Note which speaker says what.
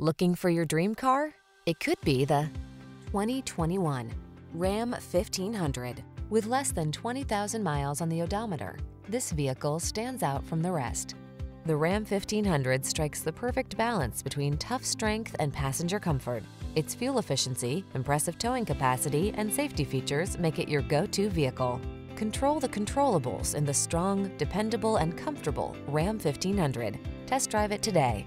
Speaker 1: Looking for your dream car? It could be the 2021 Ram 1500. With less than 20,000 miles on the odometer, this vehicle stands out from the rest. The Ram 1500 strikes the perfect balance between tough strength and passenger comfort. Its fuel efficiency, impressive towing capacity, and safety features make it your go-to vehicle. Control the controllables in the strong, dependable, and comfortable Ram 1500. Test drive it today.